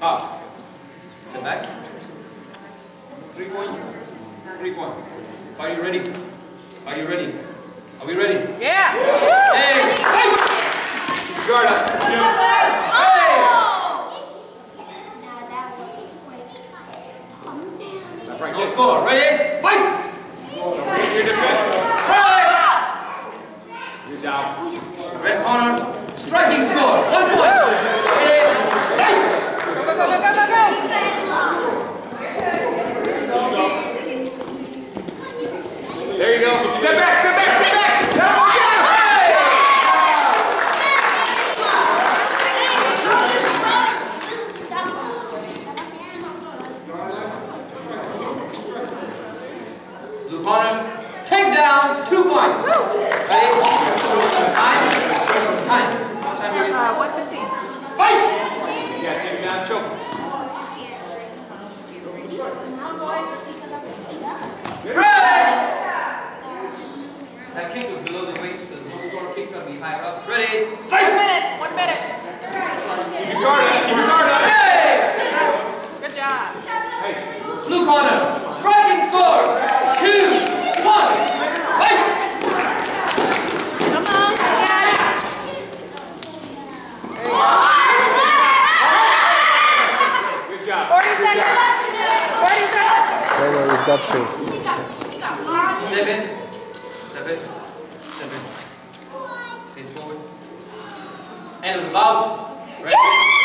Up. Sit back. Three points. Three points. Are you ready? Are you ready? Are we ready? Yeah. Hey! Fight! Guard up. Hey! No score. Ready? Fight! Right! He's down. Red corner. Striking score. One point. Ready? Fight! Go, go, go, go, go, go. There you go. Step back, step back, step back. Now we got him. Hey! Blue corner. Take down. Two points. Ready? Time. Time. How much time do we Uh, 115. Fight! Yeah, take him down, choke. Ready! That kick was below the waist. The no score kick's gonna be higher up. Ready? One minute. One minute. Keep your guard up, keep your guard up. Hey! Good job. Hey. Blue corner. Striking score. Two. One. Fight! Come on. Got it. Good job. 40 seconds. 40 seconds. Right where we've got to. Step in. Step in. Face forward. End of the bout. Ready?